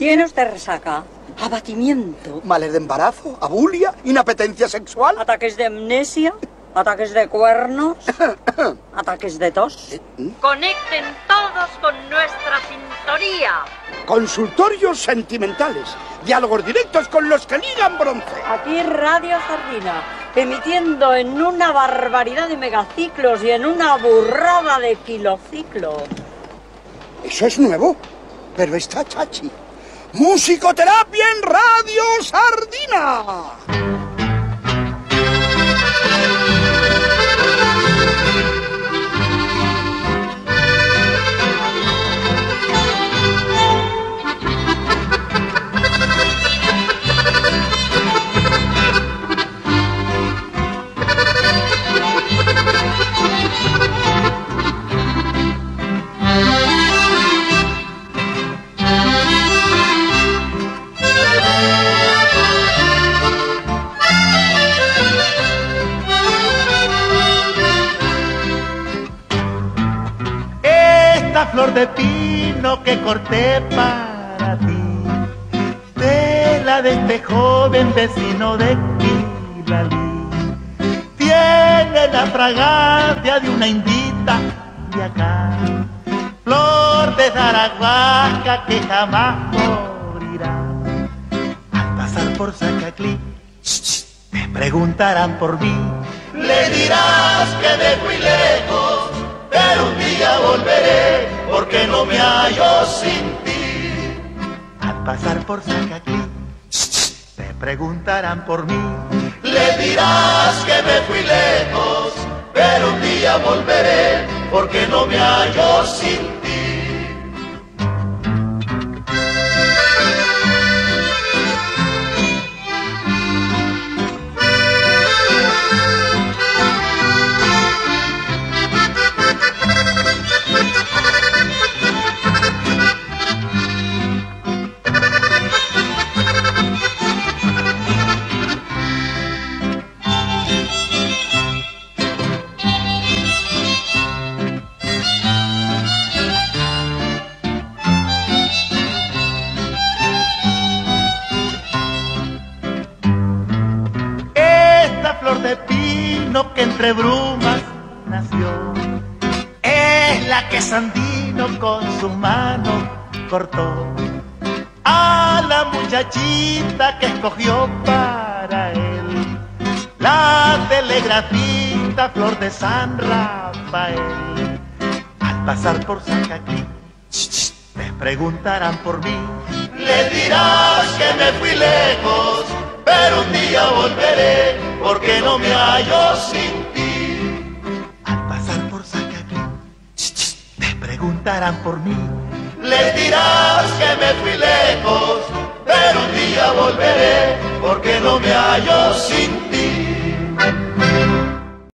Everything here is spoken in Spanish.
¿Tiene usted resaca? Abatimiento. Males de embarazo, abulia, inapetencia sexual. Ataques de amnesia. Ataques de cuernos. Ataques de tos. Conecten todos con nuestra sintonía. Consultorios sentimentales. Diálogos directos con los que ligan bronce. Aquí Radio Sardina, emitiendo en una barbaridad de megaciclos y en una burrada de kilociclos. Eso es nuevo, pero está chachi. Musicoterapia en Radio Sardina. Esta flor de pino que corté para ti, tela de este joven vecino de Quilalí, tiene la fragancia de una indita de acá, flor de zaraguaca que jamás morirá. Al pasar por Zacaclí, te preguntarán por mí, le dirás que de muy lejos pero un día volveré porque no me hallo sin ti. Al pasar por Zacaclí, te preguntarán por mí. Le dirás que me fui lejos, pero un día volveré porque no me hallo sin ti. Entre brumas nació es la que Sandino con su mano cortó a la muchachita que escogió para él la telegrafista flor de San Rafael. Al pasar por Zacaclí, te preguntarán por mí. Le dirás que me fui lejos, pero un día volveré porque no me hallo sin te preguntarán por mí. Les dirás que me fui lejos, pero un día volveré porque no me hallo sin ti.